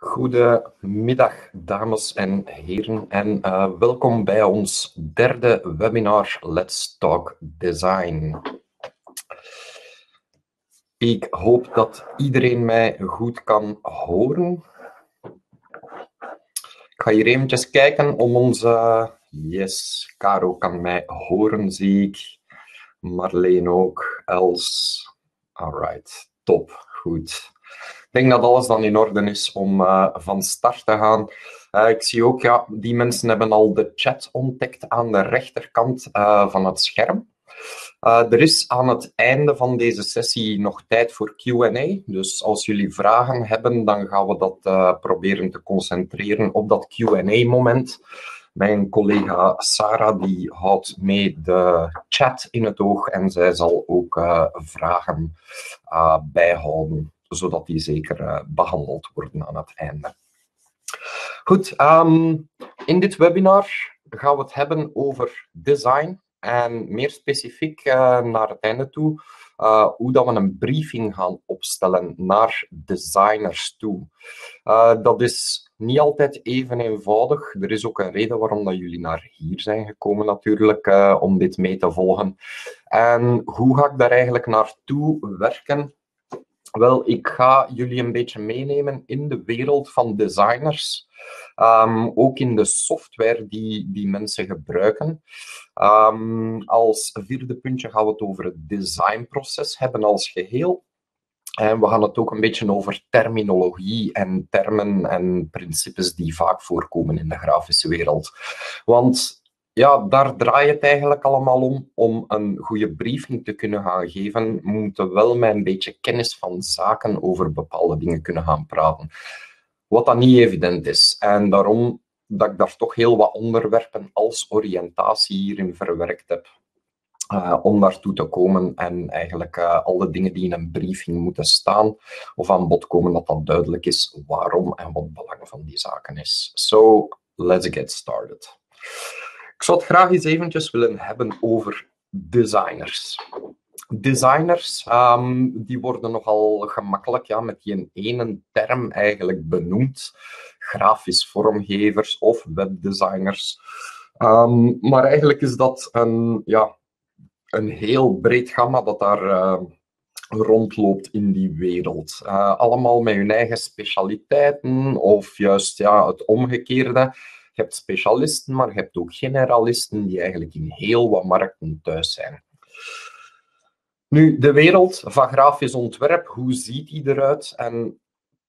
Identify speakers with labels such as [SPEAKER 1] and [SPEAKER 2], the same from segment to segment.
[SPEAKER 1] Goedemiddag, dames en heren, en uh, welkom bij ons derde webinar Let's Talk Design. Ik hoop dat iedereen mij goed kan horen. Ik ga hier eventjes kijken om onze... Yes, Caro kan mij horen, zie ik. Marleen ook, Els. Alright, top, goed. Denk dat alles dan in orde is om uh, van start te gaan. Uh, ik zie ook, ja, die mensen hebben al de chat ontdekt aan de rechterkant uh, van het scherm. er is aan het einde van deze sessie nog tijd voor Q&A. Dus als jullie vragen hebben, dan gaan we dat proberen te concentreren op dat Q&A-moment. Mijn collega Sarah die houdt mee de chat in het oog en zij zal ook vragen bijhouden zodat die zeker uh, behandeld worden aan het einde. Goed, um, in dit webinar gaan we het hebben over design en meer specifiek uh, naar het einde toe uh, hoe dat we een briefing gaan opstellen naar designers toe. dat is niet altijd even eenvoudig. Er is ook een reden waarom dat jullie naar hier zijn gekomen natuurlijk, om dit mee te volgen. En hoe ga ik daar eigenlijk naartoe werken? Wel, ik ga jullie een beetje meenemen in de wereld van designers. Um, ook in de software die, die mensen gebruiken. Um, als vierde puntje gaan we het over het designproces hebben als geheel. En we gaan het ook een beetje over terminologie en termen en principes die vaak voorkomen in de grafische wereld. Want ja, daar draai je het eigenlijk allemaal om. Om een goede briefing te kunnen gaan geven, moeten we wel met een beetje kennis van zaken over bepaalde dingen kunnen gaan praten. Wat dan niet evident is. En daarom dat ik daar toch heel wat onderwerpen als oriëntatie hierin verwerkt heb. Uh, om daartoe te komen en eigenlijk uh, alle dingen die in een briefing moeten staan of aan bod komen, dat dat duidelijk is waarom en wat het belang van die zaken is. So, let's get started. Ik zou het graag eens eventjes willen hebben over designers. Designers, um, die worden nogal gemakkelijk ja, met die ene term eigenlijk benoemd. Grafisch vormgevers of webdesigners. Um, maar eigenlijk is dat een, ja, een heel breed gamma dat daar uh, rondloopt in die wereld. Uh, allemaal met hun eigen specialiteiten of juist ja, het omgekeerde. Je hebt specialisten, maar je hebt ook generalisten die eigenlijk in heel wat markten thuis zijn. Nu, de wereld van grafisch ontwerp, hoe ziet die eruit? En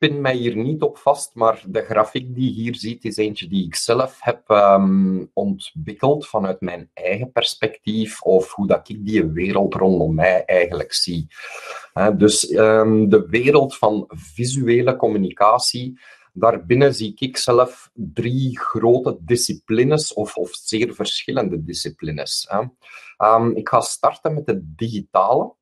[SPEAKER 1] pin mij hier niet op vast, maar de grafiek die je hier ziet is eentje die ik zelf heb um, ontwikkeld vanuit mijn eigen perspectief of hoe dat ik die wereld rondom mij eigenlijk zie. dus um, de wereld van visuele communicatie Daarbinnen zie ik zelf drie grote disciplines, of, of zeer verschillende disciplines. Hè. Um, ik ga starten met het digitale.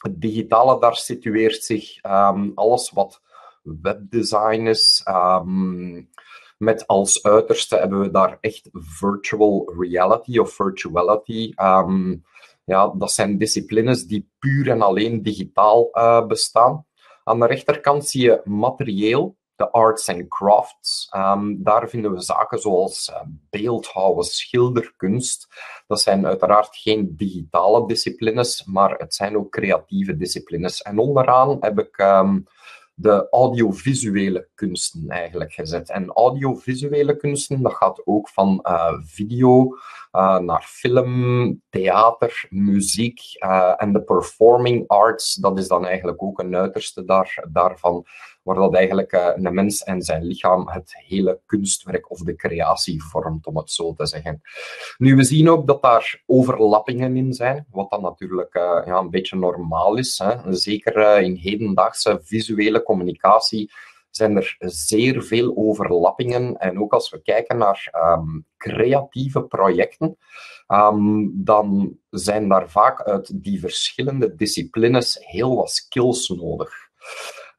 [SPEAKER 1] Het digitale, daar situeert zich um, alles wat webdesign is. Um, met als uiterste hebben we daar echt virtual reality of virtuality. ja, dat zijn disciplines die puur en alleen digitaal uh, bestaan. Aan de rechterkant zie je materieel de arts and crafts. Um, daar vinden we zaken zoals uh, beeldhouwen, schilderkunst. Dat zijn uiteraard geen digitale disciplines, maar het zijn ook creatieve disciplines. En onderaan heb ik um, de audiovisuele kunsten eigenlijk gezet. En audiovisuele kunsten, dat gaat ook van uh, video uh, naar film, theater, muziek en de performing arts. Dat is dan eigenlijk ook een uiterste daar, daarvan waar dat eigenlijk uh, een mens en zijn lichaam het hele kunstwerk of de creatie vormt, om het zo te zeggen. Nu, we zien ook dat daar overlappingen in zijn, wat dan natuurlijk uh, ja, een beetje normaal is. Hè. Zeker uh, in hedendaagse visuele communicatie zijn er zeer veel overlappingen. En ook als we kijken naar um, creatieve projecten, um, dan zijn daar vaak uit die verschillende disciplines heel wat skills nodig.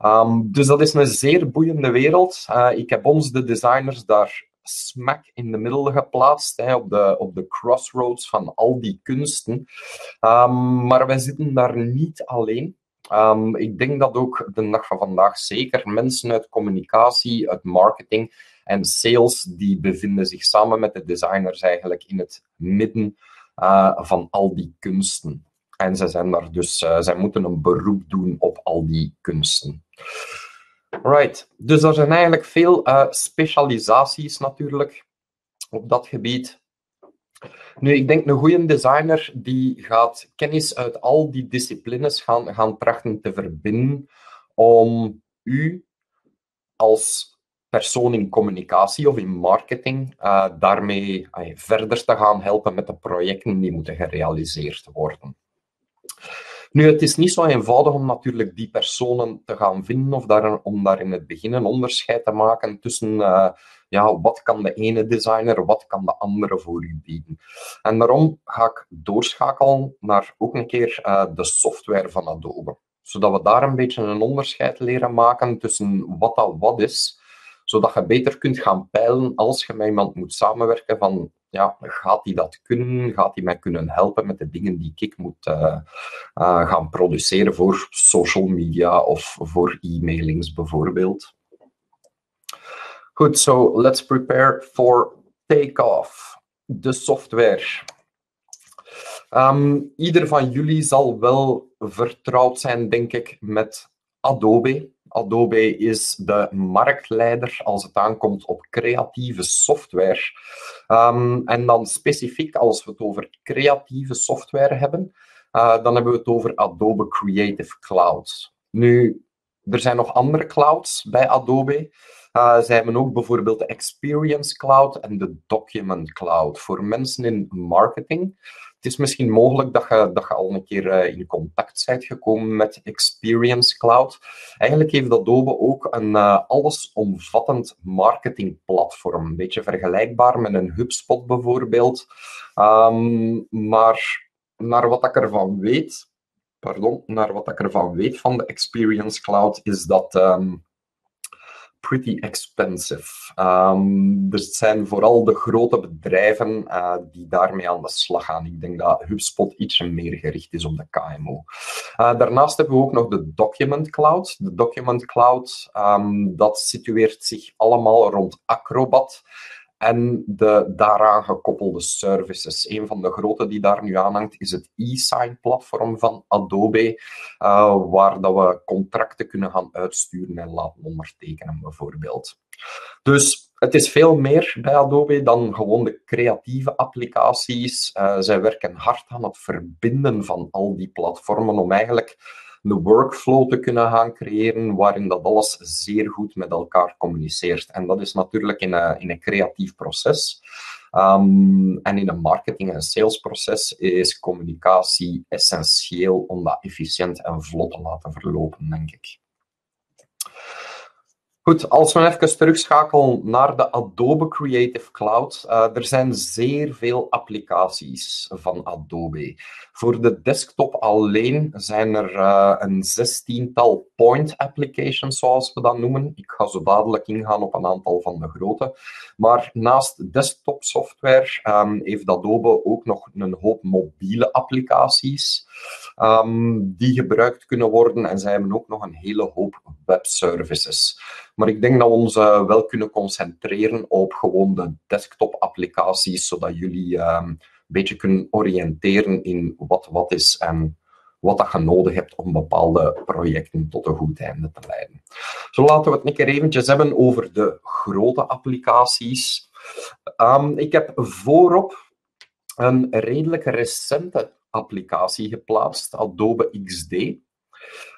[SPEAKER 1] Um, dus dat is een zeer boeiende wereld. Uh, ik heb ons, de designers, daar smack in de middel geplaatst, hè, op, de, op de crossroads van al die kunsten. Um, maar wij zitten daar niet alleen. Um, ik denk dat ook de dag van vandaag zeker mensen uit communicatie, uit marketing en sales, die bevinden zich samen met de designers eigenlijk in het midden uh, van al die kunsten. En zij zijn daar dus, uh, zij moeten een beroep doen op al die kunsten. Right, dus er zijn eigenlijk veel uh, specialisaties natuurlijk op dat gebied. Nu, ik denk een goede designer die gaat kennis uit al die disciplines gaan, gaan trachten te verbinden om u als persoon in communicatie of in marketing uh, daarmee verder te gaan helpen met de projecten die moeten gerealiseerd worden. Nu, het is niet zo eenvoudig om natuurlijk die personen te gaan vinden of daar, om daar in het begin een onderscheid te maken tussen uh, ja, wat kan de ene designer, wat kan de andere voor u bieden. En daarom ga ik doorschakelen naar ook een keer uh, de software van Adobe. Zodat we daar een beetje een onderscheid leren maken tussen wat dat wat is, zodat je beter kunt gaan peilen als je met iemand moet samenwerken van ja, gaat hij dat kunnen? Gaat hij mij kunnen helpen met de dingen die ik moet uh, uh, gaan produceren voor social media of voor e-mailings bijvoorbeeld? Goed, so let's prepare for takeoff. De software. Um, ieder van jullie zal wel vertrouwd zijn, denk ik, met Adobe. Adobe is de marktleider als het aankomt op creatieve software. Um, en dan specifiek als we het over creatieve software hebben, uh, dan hebben we het over Adobe Creative Cloud. Nu, er zijn nog andere clouds bij Adobe. Uh, ze hebben ook bijvoorbeeld de Experience Cloud en de Document Cloud voor mensen in marketing. Het is misschien mogelijk dat je, dat al een keer uh, in contact bent gekomen met Experience Cloud. Eigenlijk heeft Adobe ook een uh, allesomvattend marketingplatform. Een beetje vergelijkbaar met een HubSpot bijvoorbeeld. Um, maar naar wat ik ervan weet, pardon, naar wat ik ervan weet van de Experience Cloud, is dat um, pretty expensive. Um, er zijn vooral de grote bedrijven uh, die daarmee aan de slag gaan. Ik denk dat HubSpot ietsje meer gericht is op de KMO. Uh, daarnaast hebben we ook nog de Document Cloud. De Document Cloud, um, dat situeert zich allemaal rond Acrobat en de daaraan gekoppelde services. Een van de grote die daar nu aanhangt is het e-sign-platform van Adobe, uh, waar dat we contracten kunnen gaan uitsturen en laten ondertekenen, bijvoorbeeld. Dus het is veel meer bij Adobe dan gewoon de creatieve applicaties. Uh, zij werken hard aan het verbinden van al die platformen om eigenlijk een workflow te kunnen gaan creëren waarin dat alles zeer goed met elkaar communiceert. En dat is natuurlijk in een, in een creatief proces. Um, en in een marketing- en salesproces is communicatie essentieel om dat efficiënt en vlot te laten verlopen, denk ik. Goed, als we even terugschakelen naar de Adobe Creative Cloud. Uh, er zijn zeer veel applicaties van Adobe. Voor de desktop alleen zijn er uh, een zestiental point applications, zoals we dat noemen. Ik ga zo dadelijk ingaan op een aantal van de grote. Maar naast desktop software um, heeft Adobe ook nog een hoop mobiele applicaties um, die gebruikt kunnen worden. En zij hebben ook nog een hele hoop webservices. Maar ik denk dat we ons uh, wel kunnen concentreren op gewoon de desktop-applicaties, zodat jullie um, een beetje kunnen oriënteren in wat wat is en wat dat je nodig hebt om bepaalde projecten tot een goed einde te leiden. Zo laten we het een keer eventjes hebben over de grote applicaties. Um, ik heb voorop een redelijk recente applicatie geplaatst, Adobe XD.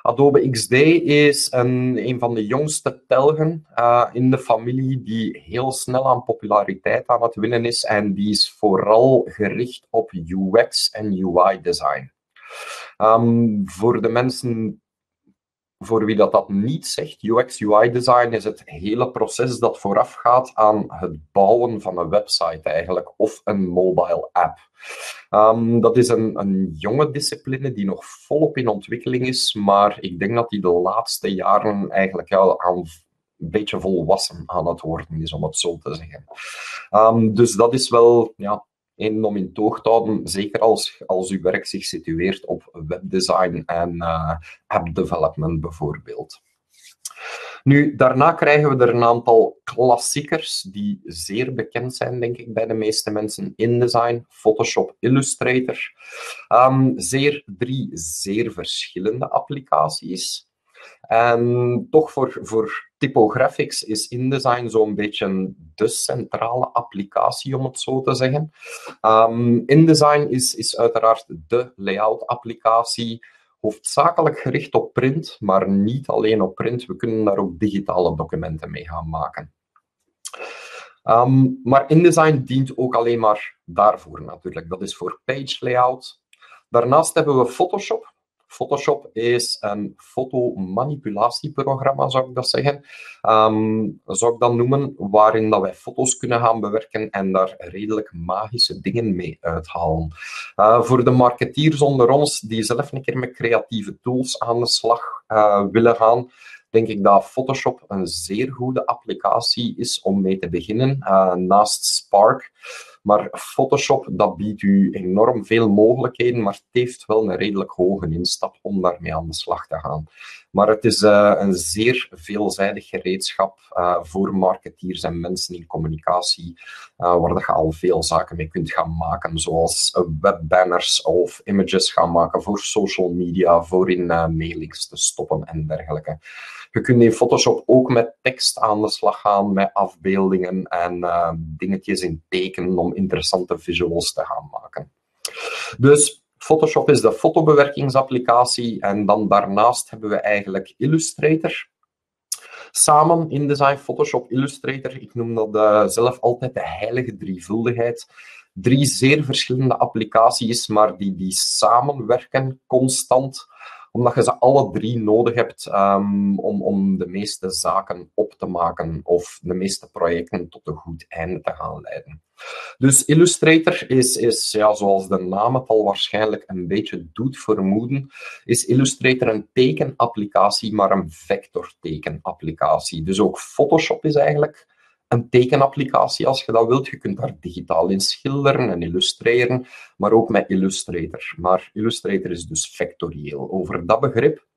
[SPEAKER 1] Adobe XD is een, een van de jongste telgen uh, in de familie die heel snel aan populariteit aan het winnen is en die is vooral gericht op UX en UI design. Um, voor de mensen voor wie dat, dat niet zegt, UX UI design is het hele proces dat voorafgaat aan het bouwen van een website eigenlijk, of een mobile app. Um, dat is een, een jonge discipline die nog volop in ontwikkeling is, maar ik denk dat die de laatste jaren eigenlijk aan een beetje volwassen aan het worden is, om het zo te zeggen. Um, dus dat is wel ja, een om in toog te houden, zeker als, als uw werk zich situeert op webdesign en uh, app development bijvoorbeeld. Nu, daarna krijgen we er een aantal klassiekers die zeer bekend zijn, denk ik, bij de meeste mensen. InDesign, Photoshop, Illustrator. Um, zeer, drie zeer verschillende applicaties. En toch voor, voor typographics is InDesign zo'n beetje de centrale applicatie, om het zo te zeggen. Um, InDesign is, is uiteraard de layout-applicatie hoofdzakelijk gericht op print, maar niet alleen op print. We kunnen daar ook digitale documenten mee gaan maken. Um, maar InDesign dient ook alleen maar daarvoor natuurlijk. Dat is voor page layout. Daarnaast hebben we Photoshop. Photoshop is een fotomanipulatieprogramma, zou ik dat zeggen. Um, zou ik dat noemen, waarin dat wij foto's kunnen gaan bewerken en daar redelijk magische dingen mee uithalen. Uh, voor de marketeers onder ons die zelf een keer met creatieve tools aan de slag uh, willen gaan, denk ik dat Photoshop een zeer goede applicatie is om mee te beginnen, uh, naast Spark. Maar Photoshop, dat biedt u enorm veel mogelijkheden, maar het heeft wel een redelijk hoge instap om daarmee aan de slag te gaan. Maar het is uh, een zeer veelzijdig gereedschap uh, voor marketeers en mensen in communicatie, uh, waar je al veel zaken mee kunt gaan maken, zoals webbanners of images gaan maken voor social media, voor in mailings te stoppen en dergelijke. Je kunt in Photoshop ook met tekst aan de slag gaan, met afbeeldingen en dingetjes in tekenen om interessante visuals te gaan maken. Dus Photoshop is de fotobewerkingsapplicatie en dan daarnaast hebben we eigenlijk Illustrator. Samen InDesign, Photoshop, Illustrator, ik noem dat uh, zelf altijd de heilige drievuldigheid. Drie zeer verschillende applicaties, maar die, die samenwerken constant omdat je ze alle drie nodig hebt um, om, om de meeste zaken op te maken of de meeste projecten tot een goed einde te gaan leiden. Dus Illustrator is, is ja, zoals de naam het al waarschijnlijk een beetje doet vermoeden, is Illustrator een tekenapplicatie, maar een vectortekenapplicatie. Dus ook Photoshop is eigenlijk een tekenapplicatie als je dat wilt. Je kunt daar digitaal in schilderen en illustreren, maar ook met Illustrator. Maar Illustrator is dus vectorieel. Over dat begrip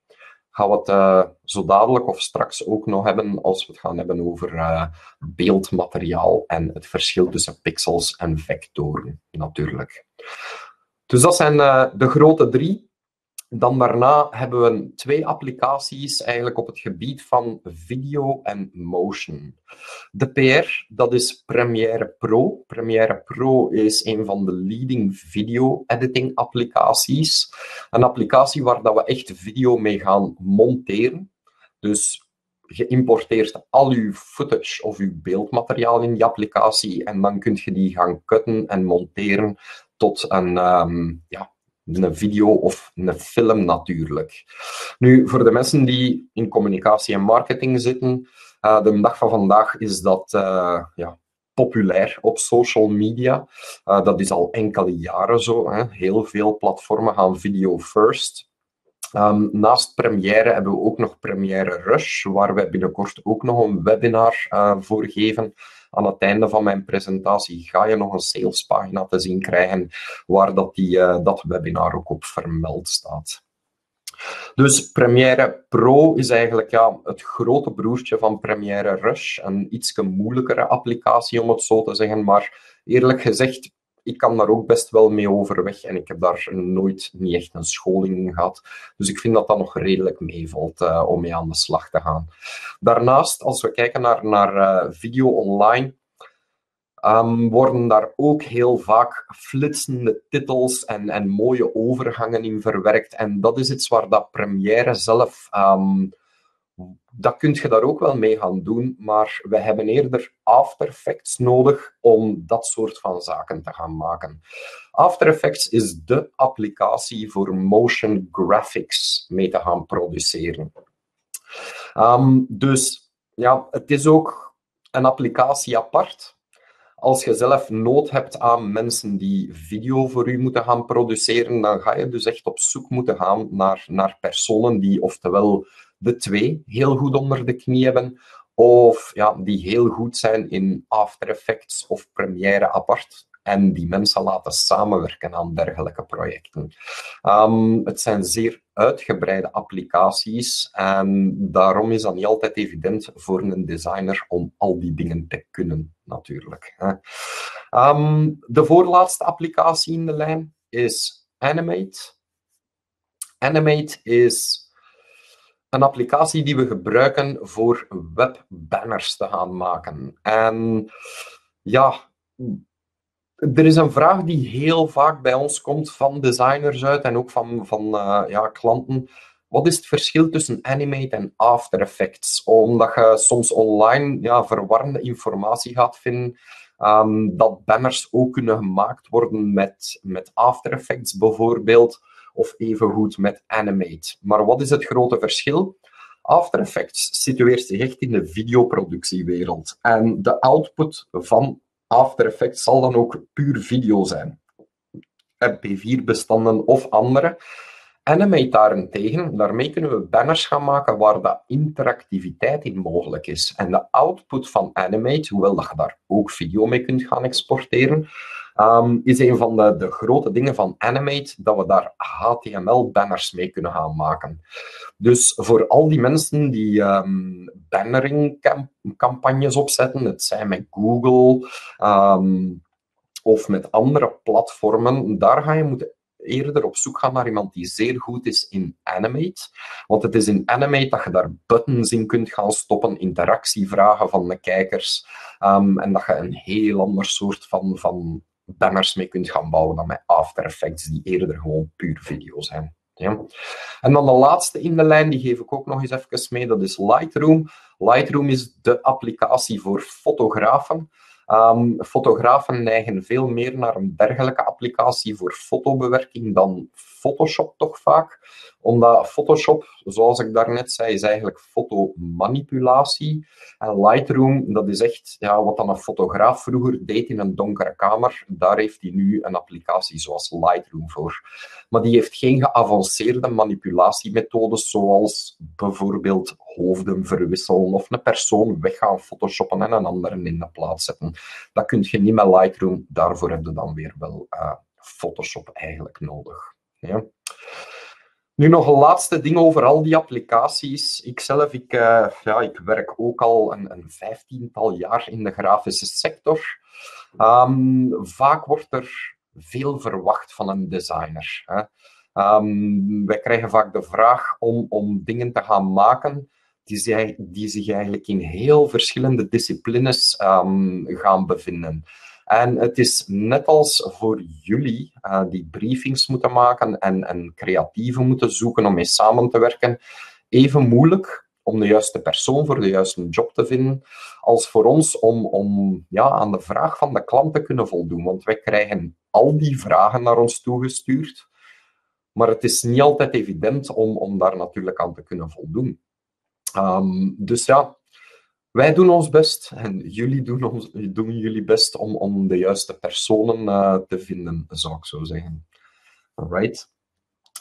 [SPEAKER 1] gaan we het uh, zo dadelijk of straks ook nog hebben als we het gaan hebben over uh, beeldmateriaal en het verschil tussen pixels en vectoren, natuurlijk. Dus dat zijn uh, de grote drie. Dan daarna hebben we twee applicaties eigenlijk op het gebied van video en motion. De PR, dat is Premiere Pro. Premiere Pro is een van de leading video editing applicaties. Een applicatie waar dat we echt video mee gaan monteren. Dus je importeert al uw footage of uw beeldmateriaal in die applicatie en dan kun je die gaan cutten en monteren tot een, um, ja, een video of een film natuurlijk. Nu, voor de mensen die in communicatie en marketing zitten, uh, de dag van vandaag is dat uh, ja, populair op social media. Uh, dat is al enkele jaren zo. Hè. Heel veel platformen gaan video first. Um, naast Premiere hebben we ook nog Premiere Rush, waar we binnenkort ook nog een webinar uh, voor geven. Aan het einde van mijn presentatie ga je nog een salespagina te zien krijgen waar dat, die, uh, dat webinar ook op vermeld staat. Dus Premiere Pro is eigenlijk ja, het grote broertje van Premiere Rush. Een iets moeilijkere applicatie, om het zo te zeggen. Maar eerlijk gezegd, ik kan daar ook best wel mee overweg en ik heb daar nooit niet echt een scholing in gehad. Dus ik vind dat dat nog redelijk meevalt uh, om mee aan de slag te gaan. Daarnaast, als we kijken naar, naar uh, video online, um, worden daar ook heel vaak flitsende titels en, en mooie overgangen in verwerkt. En dat is iets waar dat Premiere zelf um, dat kun je daar ook wel mee gaan doen, maar we hebben eerder After Effects nodig om dat soort van zaken te gaan maken. After Effects is de applicatie voor motion graphics mee te gaan produceren. Um, dus ja, het is ook een applicatie apart. Als je zelf nood hebt aan mensen die video voor u moeten gaan produceren, dan ga je dus echt op zoek moeten gaan naar, naar personen die oftewel de twee heel goed onder de knie hebben, of ja, die heel goed zijn in After Effects of Premiere apart en die mensen laten samenwerken aan dergelijke projecten. Ehm, het zijn zeer uitgebreide applicaties en daarom is dat niet altijd evident voor een designer om al die dingen te kunnen, natuurlijk. Ehm, de voorlaatste applicatie in de lijn is Animate. Animate is een applicatie die we gebruiken voor webbanners te gaan maken. En ja, er is een vraag die heel vaak bij ons komt van designers uit en ook van, van uh, ja, klanten. Wat is het verschil tussen Animate en After Effects? Omdat je soms online ja, verwarrende informatie gaat vinden. Um, dat banners ook kunnen gemaakt worden met, met After Effects bijvoorbeeld of evengoed met Animate. Maar wat is het grote verschil? After Effects situeert zich echt in de videoproductiewereld. En de output van After Effects zal dan ook puur video zijn. MP4-bestanden of andere. Animate daarentegen, daarmee kunnen we banners gaan maken waar de interactiviteit in mogelijk is. En de output van Animate, hoewel dat je daar ook video mee kunt gaan exporteren, um, is een van de, grote dingen van Animate, dat we daar HTML-banners mee kunnen gaan maken. Dus voor al die mensen die um, bannering-campagnes opzetten, het zijn met Google um, of met andere platformen, daar ga je moeten eerder op zoek gaan naar iemand die zeer goed is in Animate. Want het is in Animate dat je daar buttons in kunt gaan stoppen, interactievragen van de kijkers. En dat je een heel ander soort van, van banners mee kunt gaan bouwen dan met After Effects, die eerder gewoon puur video zijn. Ja. En dan de laatste in de lijn, die geef ik ook nog eens even mee, dat is Lightroom. Lightroom is de applicatie voor fotografen. Um, fotografen neigen veel meer naar een dergelijke applicatie voor fotobewerking dan Photoshop toch vaak. Omdat Photoshop, zoals ik daarnet zei, is eigenlijk fotomanipulatie. En Lightroom, dat is echt ja, wat dan een fotograaf vroeger deed in een donkere kamer. Daar heeft hij nu een applicatie zoals Lightroom voor. Maar die heeft geen geavanceerde manipulatiemethodes zoals bijvoorbeeld hoofden verwisselen of een persoon weg gaan photoshoppen en een andere in de plaats zetten. Dat kun je niet met Lightroom. Daarvoor heb je dan weer wel uh, Photoshop eigenlijk nodig. Ja. Nu nog een laatste ding over al die applicaties. Ikzelf, ik, uh, ja, ik werk ook al een, een, vijftiental jaar in de grafische sector. Um, vaak wordt er veel verwacht van een designer. Hè. Um, wij krijgen vaak de vraag om, om dingen te gaan maken die, die zich eigenlijk in heel verschillende disciplines um, gaan bevinden. En het is net als voor jullie, uh, die briefings moeten maken en, en creatieven moeten zoeken om mee samen te werken, even moeilijk om de juiste persoon voor de juiste job te vinden, als voor ons om, om ja, aan de vraag van de klant te kunnen voldoen. Want wij krijgen al die vragen naar ons toegestuurd, maar het is niet altijd evident om, om daar natuurlijk aan te kunnen voldoen. Um, dus ja, wij doen ons best en jullie doen, ons, doen jullie best om, om de juiste personen uh, te vinden, zou ik zo zeggen. Alright.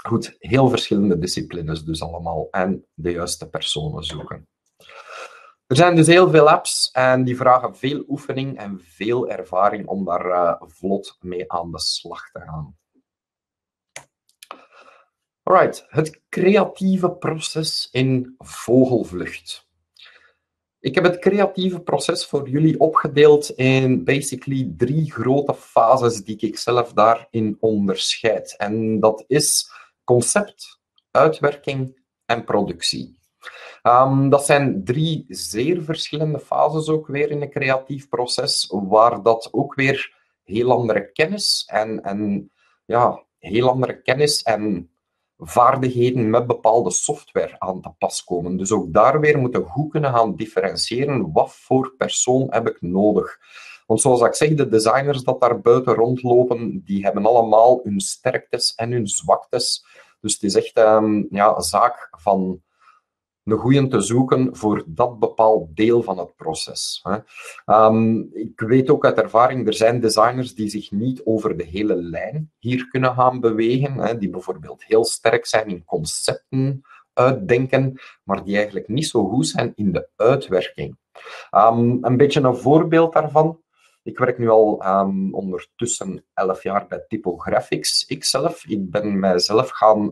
[SPEAKER 1] Goed, heel verschillende disciplines dus allemaal en de juiste personen zoeken. Er zijn dus heel veel apps en die vragen veel oefening en veel ervaring om daar uh, vlot mee aan de slag te gaan. Alright, het creatieve proces in vogelvlucht. Ik heb het creatieve proces voor jullie opgedeeld in basically drie grote fases die ik zelf daarin onderscheid. En dat is concept, uitwerking en productie. Um, dat zijn drie zeer verschillende fases ook weer in een creatief proces, waar dat ook weer heel andere kennis en, en ja, heel andere kennis en vaardigheden met bepaalde software aan te pas komen. Dus ook daar weer moeten goed kunnen gaan differentiëren wat voor persoon heb ik nodig. Want zoals ik zeg, de designers dat daar buiten rondlopen, die hebben allemaal hun sterktes en hun zwaktes. Dus het is echt um, ja, een zaak van een goede te zoeken voor dat bepaald deel van het proces. Um, ik weet ook uit ervaring, er zijn designers die zich niet over de hele lijn hier kunnen gaan bewegen, hè, die bijvoorbeeld heel sterk zijn in concepten uitdenken, maar die eigenlijk niet zo goed zijn in de uitwerking. Um, een beetje een voorbeeld daarvan. Ik werk nu al um, ondertussen 11 jaar bij Typographics. Ikzelf, ik ben mijzelf gaan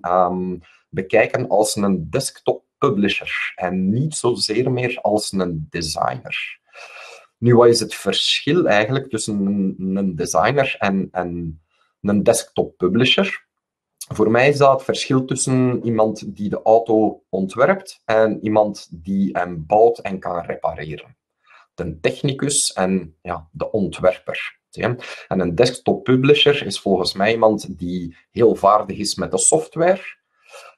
[SPEAKER 1] bekijken als een desktop publisher en niet zozeer meer als een designer. Nu, wat is het verschil eigenlijk tussen een, designer en, en een desktop publisher? Voor mij is dat het verschil tussen iemand die de auto ontwerpt en iemand die hem bouwt en kan repareren. De technicus en ja, de ontwerper. En een desktop publisher is volgens mij iemand die heel vaardig is met de software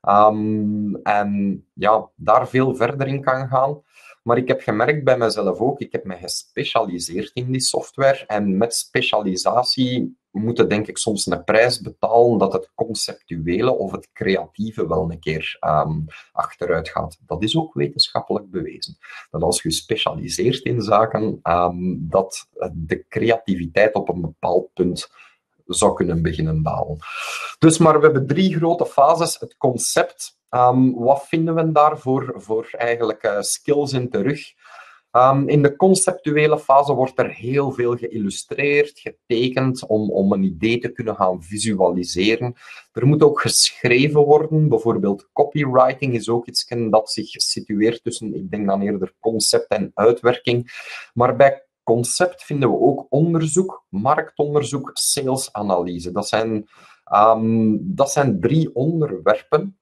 [SPEAKER 1] um, en ja, daar veel verder in kan gaan. Maar ik heb gemerkt bij mezelf ook, ik heb me gespecialiseerd in die software. En met specialisatie moeten denk ik soms een prijs betalen dat het conceptuele of het creatieve wel een keer um, achteruit gaat. Dat is ook wetenschappelijk bewezen. Dat als je specialiseert in zaken, um, dat de creativiteit op een bepaald punt zou kunnen beginnen dalen. Dus, maar we hebben drie grote fases. Het concept, um, wat vinden we daarvoor voor eigenlijk uh, skills in terug? Um, in de conceptuele fase wordt er heel veel geïllustreerd, getekend, om, om een idee te kunnen gaan visualiseren. Er moet ook geschreven worden, bijvoorbeeld copywriting is ook iets dat zich situeert tussen, ik denk dan eerder concept en uitwerking. Maar bij concept vinden we ook onderzoek, marktonderzoek, salesanalyse. Dat zijn, um, dat zijn drie onderwerpen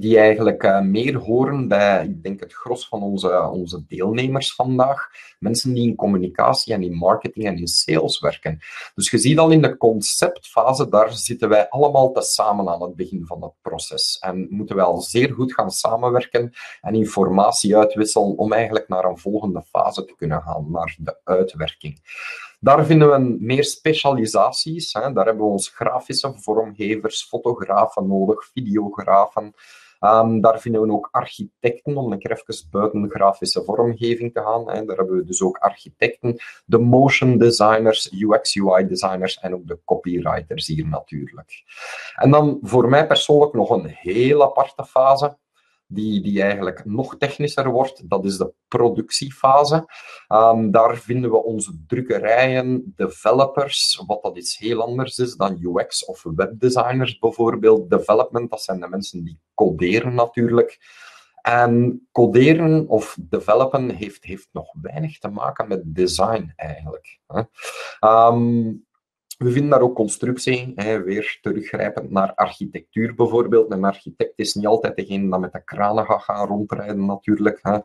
[SPEAKER 1] die eigenlijk uh, meer horen bij, ik denk, het gros van onze, onze deelnemers vandaag. Mensen die in communicatie en in marketing en in sales werken. Dus je ziet al in de conceptfase, daar zitten wij allemaal te samen aan het begin van het proces. En moeten wij al zeer goed gaan samenwerken en informatie uitwisselen om eigenlijk naar een volgende fase te kunnen gaan, naar de uitwerking. Daar vinden we meer specialisaties. Hè. Daar hebben we ons grafische vormgevers, fotografen nodig, videografen. Um, daar vinden we ook architecten, om een keer even buiten grafische vormgeving te gaan. Hè. Daar hebben we dus ook architecten, de motion designers, UX, UI designers en ook de copywriters hier natuurlijk. En dan voor mij persoonlijk nog een heel aparte fase die, die eigenlijk nog technischer wordt. Dat is de productiefase. Um, daar vinden we onze drukkerijen, developers, wat dat iets heel anders is dan UX of webdesigners bijvoorbeeld. Development, dat zijn de mensen die coderen natuurlijk. En coderen of developen heeft, heeft nog weinig te maken met design eigenlijk. Um, we vinden daar ook constructie, hè, weer teruggrijpend naar architectuur bijvoorbeeld. Een architect is niet altijd degene dat met de kranen gaat gaan rondrijden natuurlijk. Hè.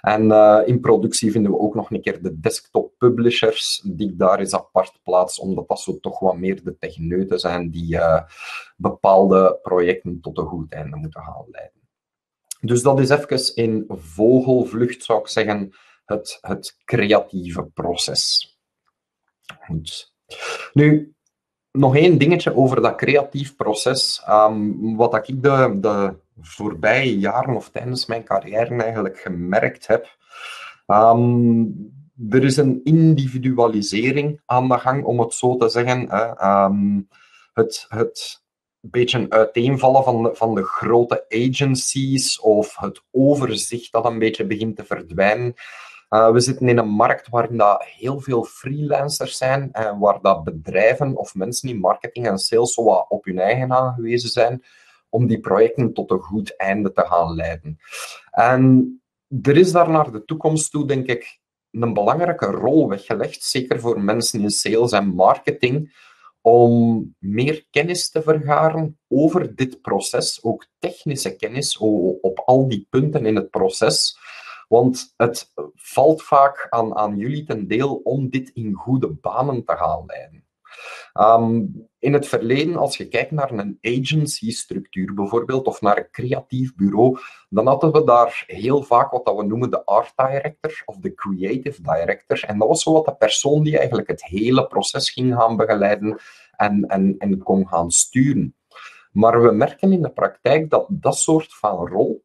[SPEAKER 1] En uh, in productie vinden we ook nog een keer de desktop publishers, die daar eens apart plaats, omdat dat zo toch wat meer de techneuten zijn die uh, bepaalde projecten tot een goed einde moeten gaan leiden. Dus dat is even in vogelvlucht, zou ik zeggen, het, het creatieve proces. Goed. Nu, nog één dingetje over dat creatief proces. Um, wat ik de, de voorbije jaren of tijdens mijn carrière eigenlijk gemerkt heb. Um, er is een individualisering aan de gang, om het zo te zeggen. Hè. Um, het, het beetje uiteenvallen van van de grote agencies of het overzicht dat een beetje begint te verdwijnen. Uh, we zitten in een markt waarin dat heel veel freelancers zijn en waar dat bedrijven of mensen in marketing en sales zo op hun eigen aangewezen zijn om die projecten tot een goed einde te gaan leiden. En er is daar naar de toekomst toe, denk ik, een belangrijke rol weggelegd, zeker voor mensen in sales en marketing, om meer kennis te vergaren over dit proces, ook technische kennis op al die punten in het proces, want het valt vaak aan, aan jullie ten deel om dit in goede banen te gaan leiden. Um, in het verleden, als je kijkt naar een agency-structuur bijvoorbeeld, of naar een creatief bureau, dan hadden we daar heel vaak wat we noemen de art director of de creative director. En dat was wat de persoon die eigenlijk het hele proces ging gaan begeleiden en, en, en kon gaan sturen. Maar we merken in de praktijk dat dat soort van rol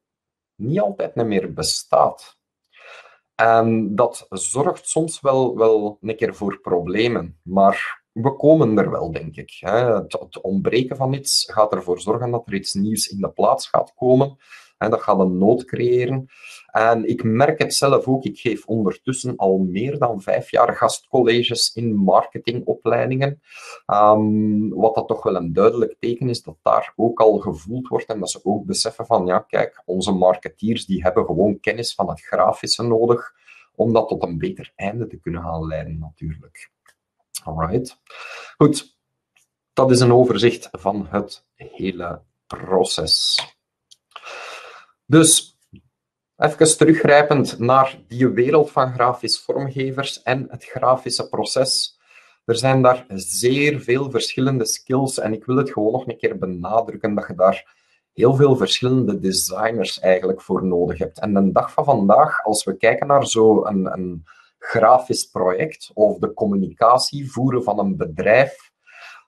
[SPEAKER 1] niet altijd meer bestaat. En dat zorgt soms wel, wel een keer voor problemen, maar we komen er wel, denk ik. Het, ontbreken van iets gaat ervoor zorgen dat er iets nieuws in de plaats gaat komen. Dat gaat een nood creëren. En ik merk het zelf ook. Ik geef ondertussen al meer dan vijf jaar gastcolleges in marketingopleidingen. Um, wat dat toch wel een duidelijk teken is dat daar ook al gevoeld wordt en dat ze ook beseffen van, ja, kijk, onze marketeers die hebben gewoon kennis van het grafische nodig om dat tot een beter einde te kunnen gaan leiden, natuurlijk. Alright. Goed, dat is een overzicht van het hele proces. Dus even teruggrijpend naar die wereld van grafisch vormgevers en het grafische proces. Er zijn daar zeer veel verschillende skills en ik wil het gewoon nog een keer benadrukken dat je daar heel veel verschillende designers eigenlijk voor nodig hebt. En de dag van vandaag, als we kijken naar zo'n een, een grafisch project of de communicatie voeren van een bedrijf,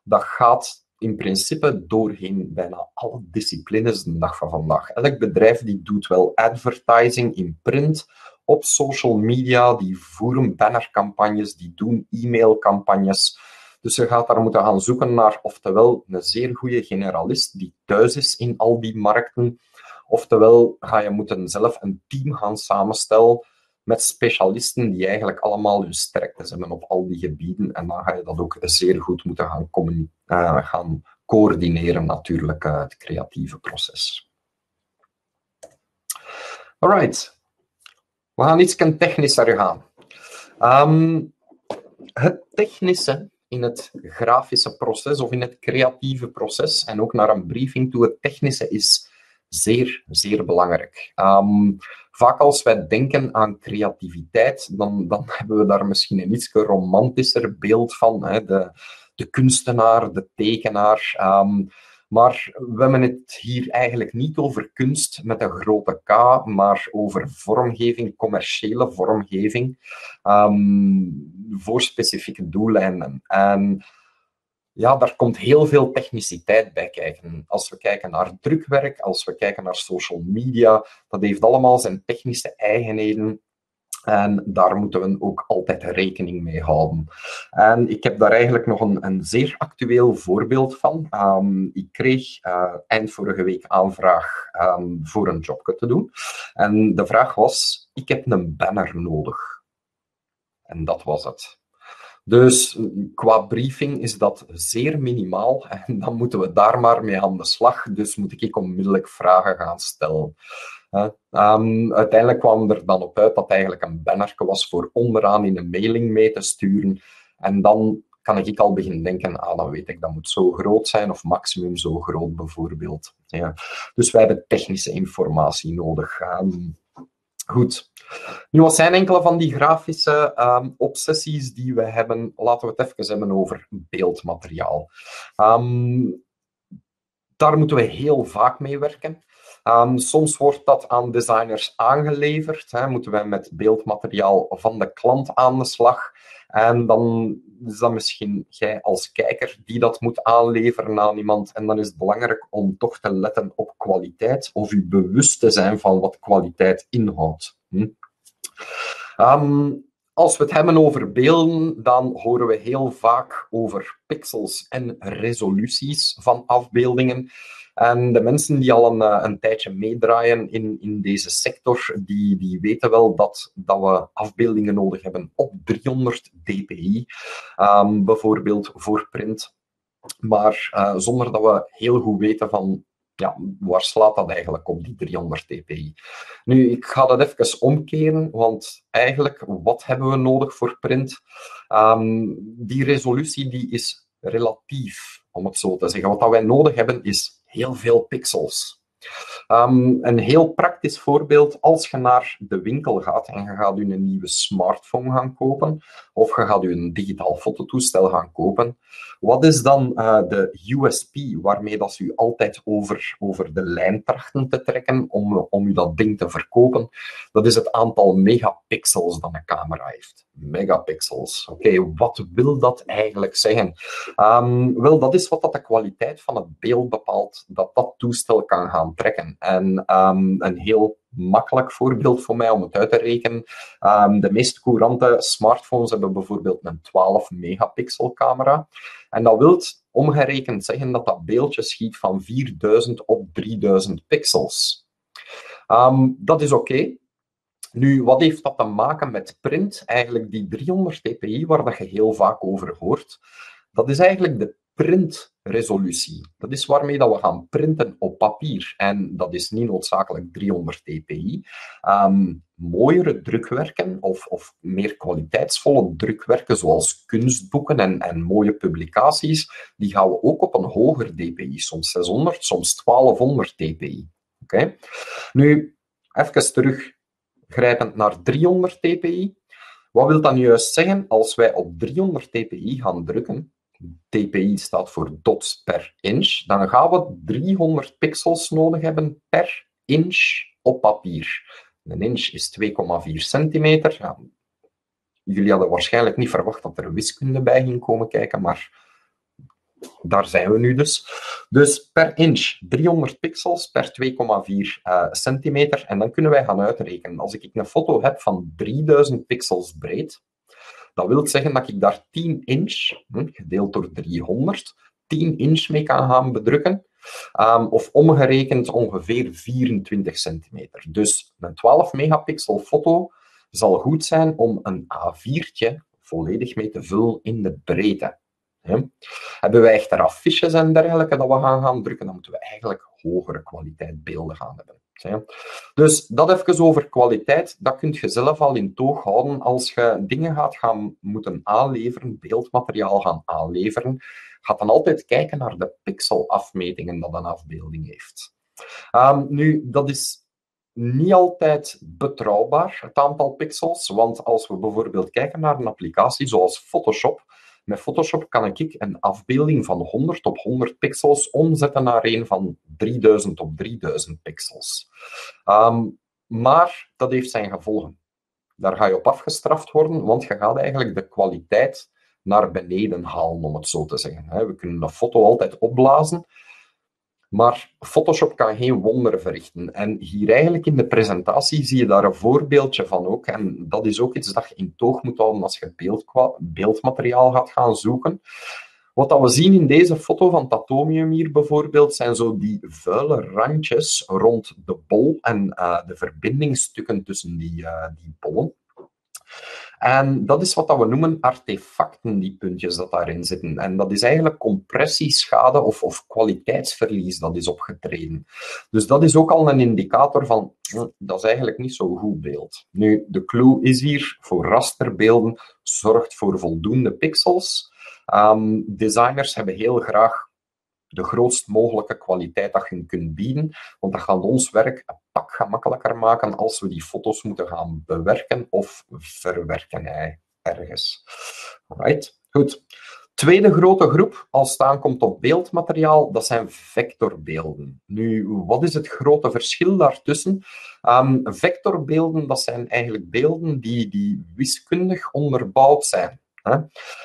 [SPEAKER 1] dat gaat in principe doorheen bijna alle disciplines de dag van vandaag. Elk bedrijf die doet wel advertising in print, op social media, die voeren bannercampagnes, die doen e-mailcampagnes. Dus je gaat daar moeten gaan zoeken naar oftewel een zeer goede generalist die thuis is in al die markten, oftewel ga je moeten zelf een team gaan samenstellen met specialisten die eigenlijk allemaal hun sterktes hebben op al die gebieden. En dan ga je dat ook zeer goed moeten gaan, uh, gaan coördineren, natuurlijk, uh, het creatieve proces. Alright. We gaan iets technischer gaan. Um, het technische in het grafische proces of in het creatieve proces en ook naar een briefing toe, het technische is zeer, zeer belangrijk. Um, vaak als wij denken aan creativiteit, dan, dan hebben we daar misschien een iets romantischer beeld van. Hè? De, de kunstenaar, de tekenaar. Um, maar we hebben het hier eigenlijk niet over kunst met een grote K, maar over vormgeving, commerciële vormgeving, um, voor specifieke doeleinden. En ja, daar komt heel veel techniciteit bij kijken. Als we kijken naar drukwerk, als we kijken naar social media, dat heeft allemaal zijn technische eigenheden. En daar moeten we ook altijd rekening mee houden. En ik heb daar eigenlijk nog een, een zeer actueel voorbeeld van. Um, ik kreeg uh, eind vorige week aanvraag um, voor een jobje te doen. En de vraag was, ik heb een banner nodig. En dat was het. Dus qua briefing is dat zeer minimaal en dan moeten we daar maar mee aan de slag. Dus moet ik onmiddellijk vragen gaan stellen. Um, uiteindelijk kwam er dan op uit dat eigenlijk een banner was voor onderaan in een mailing mee te sturen. En dan kan ik al beginnen denken, ah, dan weet ik, dat moet zo groot zijn, of maximum zo groot bijvoorbeeld. Ja. Dus wij hebben technische informatie nodig. Um, Goed. Nu, wat zijn enkele van die grafische um, obsessies die we hebben? Laten we het even hebben over beeldmateriaal. Um, daar moeten we heel vaak mee werken. Um, soms wordt dat aan designers aangeleverd. Hè, moeten wij met beeldmateriaal van de klant aan de slag. En dan is dat misschien jij als kijker die dat moet aanleveren aan iemand. En dan is het belangrijk om toch te letten op kwaliteit of u bewust te zijn van wat kwaliteit inhoudt. Hm? Um, als we het hebben over beelden, dan horen we heel vaak over pixels en resoluties van afbeeldingen. En de mensen die al een, eh, een tijdje meedraaien in, in deze sector, die, die weten wel dat, dat we afbeeldingen nodig hebben op 300 dpi, um, bijvoorbeeld voor print. Maar uh, zonder dat we heel goed weten van ja, waar slaat dat eigenlijk op, die 300 dpi? Nu, ik ga dat even omkeren, want eigenlijk, wat hebben we nodig voor print? Um, die resolutie die is relatief, om het zo te zeggen. Wat dat wij nodig hebben is heel veel pixels. Um, een heel praktisch voorbeeld, als je naar de winkel gaat en je gaat je een nieuwe smartphone gaan kopen, of je gaat je een digitaal fototoestel gaan kopen, wat is dan uh, de USP waarmee dat ze u altijd over, over de lijn trachten te trekken om, om u dat ding te verkopen? Dat is het aantal megapixels dat een camera heeft. Megapixels. Oké, wat wil dat eigenlijk zeggen? Um, wel, dat is wat dat de kwaliteit van het beeld bepaalt dat dat toestel kan gaan trekken. En um, een heel makkelijk voorbeeld voor mij om het uit te rekenen. Um, de meest courante smartphones hebben bijvoorbeeld een 12 megapixel camera. En dat wil omgerekend zeggen dat dat beeldje schiet van 4000 op 3000 pixels. Ehm, dat is oké. Nu, wat heeft dat te maken met print? Eigenlijk die 300 dpi waar dat je heel vaak over hoort. Dat is eigenlijk de printresolutie. Dat is waarmee dat we gaan printen op papier. En dat is niet noodzakelijk 300 dpi. Um, mooiere drukwerken of, of meer kwaliteitsvolle drukwerken, zoals kunstboeken en, en mooie publicaties, die gaan we ook op een hoger dpi, soms 600, soms 1200 dpi. Oké? Nu, even teruggrijpend naar 300 dpi. Wat wil dat nu juist zeggen? Als wij op 300 dpi gaan drukken, dpi staat voor dots per inch, dan gaan we 300 pixels nodig hebben per inch op papier. Een inch is 2,4 centimeter. Jullie hadden waarschijnlijk niet verwacht dat er wiskunde bij ging komen kijken, maar daar zijn we nu dus. Dus per inch 300 pixels per 2,4 uh, centimeter. En dan kunnen wij gaan uitrekenen. Als ik een foto heb van 3000 pixels breed, dat wil zeggen dat ik daar 10 inch, gedeeld door 300, 10 inch mee kan gaan bedrukken. Um, of omgerekend ongeveer 24 centimeter. Dus een 12 megapixel foto zal goed zijn om een A4'tje volledig mee te vullen in de breedte. Hebben wij echter affiches en dergelijke dat we gaan gaan drukken, dan moeten we eigenlijk hogere kwaliteit beelden gaan hebben. Dus dat even over kwaliteit, dat kun je zelf al in toog houden als je dingen gaat gaan moeten aanleveren, beeldmateriaal gaan aanleveren, gaat dan altijd kijken naar de pixelafmetingen dat een afbeelding heeft. Um, nu, dat is niet altijd betrouwbaar, het aantal pixels, want als we bijvoorbeeld kijken naar een applicatie zoals Photoshop, met Photoshop kan ik een afbeelding van 100 op 100 pixels omzetten naar een van 3000 op 3000 pixels. Um, maar dat heeft zijn gevolgen. Daar ga je op afgestraft worden, want je gaat eigenlijk de kwaliteit naar beneden halen, om het zo te zeggen. We kunnen een foto altijd opblazen, maar Photoshop kan geen wonderen verrichten. En hier eigenlijk in de presentatie zie je daar een voorbeeldje van ook. En dat is ook iets dat je in toog moet houden als je beeld, beeldmateriaal gaat gaan zoeken. Wat dat we zien in deze foto van Tatomium hier bijvoorbeeld, zijn zo die vuile randjes rond de bol en uh, de verbindingsstukken tussen die, uh, die bollen. En dat is wat we noemen artefacten, die puntjes dat daarin zitten. En dat is eigenlijk compressieschade of, of kwaliteitsverlies dat is opgetreden. Dus dat is ook al een indicator van, hm, dat is eigenlijk niet zo'n goed beeld. Nu, de clue is hier, voor rasterbeelden, zorgt voor voldoende pixels. Um, designers hebben heel graag de grootst mogelijke kwaliteit dat je kunt bieden. Want dat gaat ons werk pak gemakkelijker maken als we die foto's moeten gaan bewerken of verwerken ergens. Right? Goed. Tweede grote groep, als het aankomt op beeldmateriaal, dat zijn vectorbeelden. Nu, wat is het grote verschil daartussen? Um, vectorbeelden, dat zijn eigenlijk beelden die, die wiskundig onderbouwd zijn.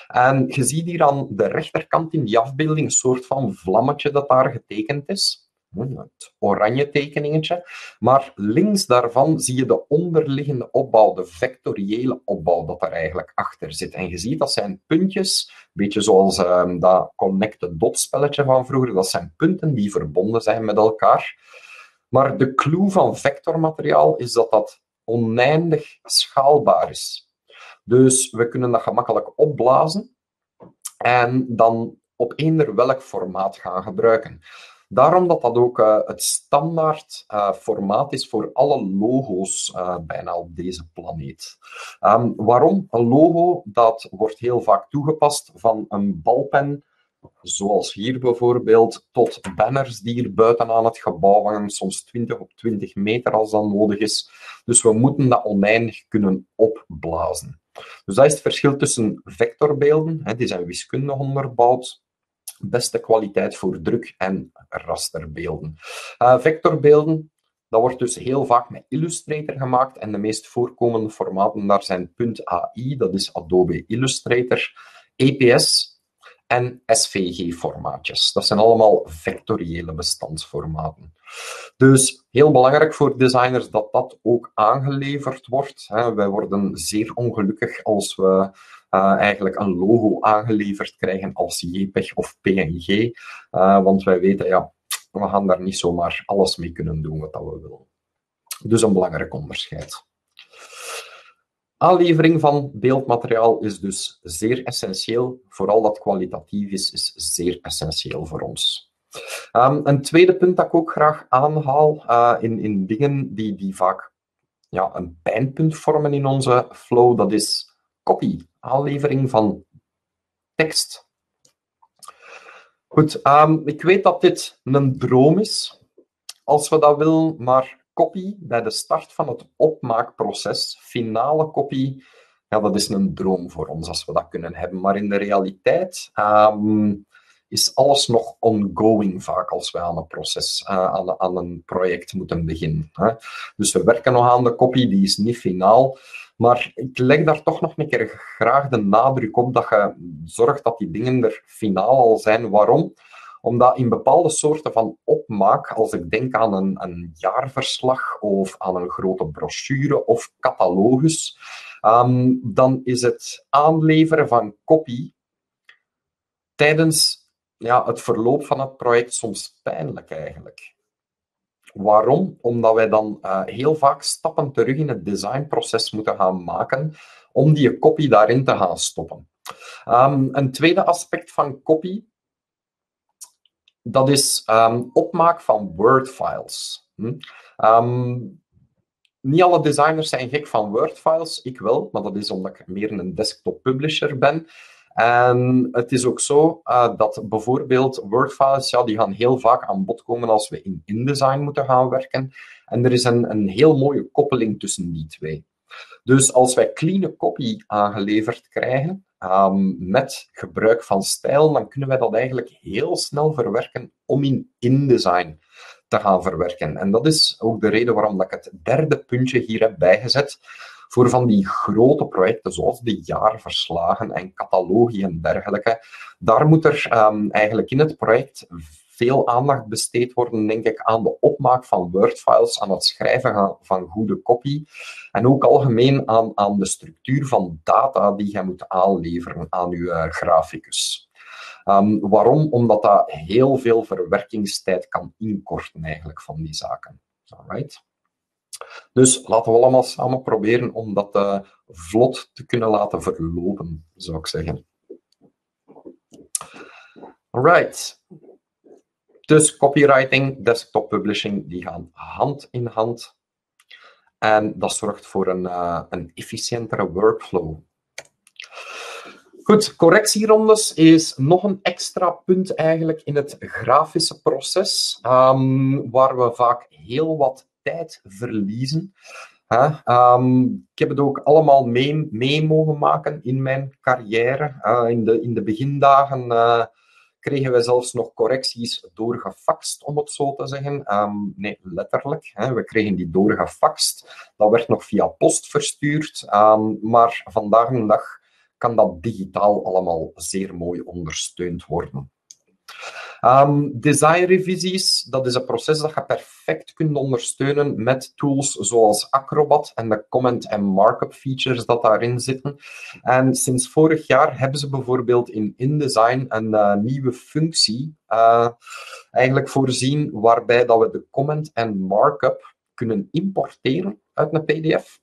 [SPEAKER 1] En je ziet hier aan de rechterkant in die afbeelding een soort van vlammetje dat daar getekend is. Het oranje tekeningetje. Maar links daarvan zie je de onderliggende opbouw, de vectoriële opbouw dat er eigenlijk achter zit. En je ziet dat zijn puntjes, een beetje zoals uh, dat connected dot spelletje van vroeger, dat zijn punten die verbonden zijn met elkaar. Maar de clue van vectormateriaal is dat dat oneindig schaalbaar is. Dus we kunnen dat gemakkelijk opblazen en dan op eender welk formaat gaan gebruiken. Daarom dat dat ook uh, het standaard uh, formaat is voor alle logo's uh, bijna op deze planeet. Um, waarom? Een logo dat wordt heel vaak toegepast van een balpen, zoals hier bijvoorbeeld, tot banners die hier buiten aan het gebouw hangen, soms 20 op 20 meter als dat nodig is. Dus we moeten dat oneindig kunnen opblazen. Dus dat is het verschil tussen vectorbeelden, die zijn wiskundig onderbouwd, beste kwaliteit voor druk en rasterbeelden. Uh, vectorbeelden, dat wordt dus heel vaak met Illustrator gemaakt en de meest voorkomende formaten daar zijn .ai, dat is Adobe Illustrator, EPS en SVG-formaatjes. Dat zijn allemaal vectoriële bestandsformaten. Dus heel belangrijk voor designers dat dat ook aangeleverd wordt. Wij worden zeer ongelukkig als we uh, eigenlijk een logo aangeleverd krijgen als JPEG of PNG. Uh, want wij weten, ja, we gaan daar niet zomaar alles mee kunnen doen wat we willen. Dus een belangrijk onderscheid. Aanlevering van beeldmateriaal is dus zeer essentieel. Vooral dat kwalitatief is, is zeer essentieel voor ons. Um, een tweede punt dat ik ook graag aanhaal uh, in, in dingen die, die vaak ja, een pijnpunt vormen in onze flow, dat is copy, aanlevering van tekst. Goed, um, ik weet dat dit een droom is, als we dat willen, maar copy bij de start van het opmaakproces, finale copy, ja, dat is een droom voor ons als we dat kunnen hebben. Maar in de realiteit um, is alles nog ongoing vaak als we aan een proces, aan, aan, een project moeten beginnen. Hè. Dus we werken nog aan de copy, die is niet finaal. Maar ik leg daar toch nog een keer graag de nadruk op dat je zorgt dat die dingen er finaal al zijn. Waarom? Omdat in bepaalde soorten van opmaak, als ik denk aan een, een jaarverslag of aan een grote brochure of catalogus, um, dan is het aanleveren van copy tijdens ja, het verloop van het project soms pijnlijk eigenlijk. Waarom? Omdat wij dan uh, heel vaak stappen terug in het designproces moeten gaan maken om die copy daarin te gaan stoppen. Um, een tweede aspect van copy, dat is um, opmaak van Word-files. Hm? Um, niet alle designers zijn gek van Word-files, ik wel, maar dat is omdat ik meer een desktop publisher ben. En het is ook zo uh, dat bijvoorbeeld Word-files, ja, die gaan heel vaak aan bod komen als we in InDesign moeten gaan werken. En er is een, een heel mooie koppeling tussen die twee. Dus als wij clean copy aangeleverd krijgen, um, met gebruik van stijl, dan kunnen wij dat eigenlijk heel snel verwerken om in InDesign te gaan verwerken. En dat is ook de reden waarom dat ik het derde puntje hier heb bijgezet voor van die grote projecten zoals de jaarverslagen en catalogie en dergelijke. Daar moet er um, eigenlijk in het project veel aandacht besteed worden, denk ik, aan de opmaak van Word-files, aan het schrijven van goede copy en ook algemeen aan, aan de structuur van data die je moet aanleveren aan je uh, graficus. Um, waarom? Omdat dat heel veel verwerkingstijd kan inkorten eigenlijk van die zaken. Alright. Dus laten we allemaal samen proberen om dat uh, vlot te kunnen laten verlopen, zou ik zeggen. Alright. Dus copywriting, desktop publishing, die gaan hand in hand. En dat zorgt voor een, uh, een efficiëntere workflow. Goed, correctierondes is nog een extra punt eigenlijk in het grafische proces, um, waar we vaak heel wat tijd verliezen. Um, ik heb het ook allemaal mee, mogen maken in mijn carrière. In, de, in de begindagen uh, kregen we zelfs nog correcties doorgefaxt, om het zo te zeggen. Um, nee, letterlijk. Hè. We kregen die doorgefaxt. Dat werd nog via post verstuurd. Um, maar vandaag de dag kan dat digitaal allemaal zeer mooi ondersteund worden. Um, designrevisies, dat is een proces dat je perfect kunt ondersteunen met tools zoals Acrobat en de comment- en markup features dat daarin zitten. En sinds vorig jaar hebben ze bijvoorbeeld in InDesign een uh, nieuwe functie uh, eigenlijk voorzien waarbij dat we de comment en markup kunnen importeren uit een PDF.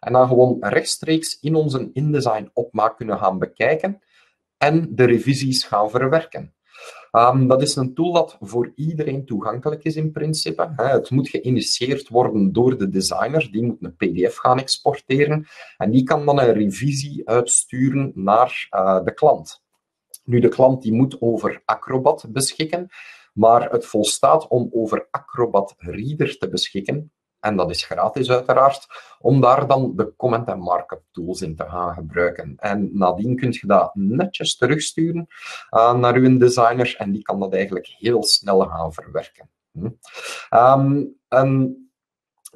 [SPEAKER 1] En dan gewoon rechtstreeks in onze InDesign opmaak kunnen gaan bekijken en de revisies gaan verwerken. Um, dat is een tool dat voor iedereen toegankelijk is in principe. Het moet geïnitieerd worden door de designer. Die moet een PDF gaan exporteren. En die kan dan een revisie uitsturen naar uh, de klant. Nu, de klant die moet over Acrobat beschikken. Maar het volstaat om over Acrobat Reader te beschikken en dat is gratis uiteraard, om daar dan de comment- en markup tools in te gaan gebruiken. En nadien kun je dat netjes terugsturen uh, naar uw designer en die kan dat eigenlijk heel snel gaan verwerken. Hm. En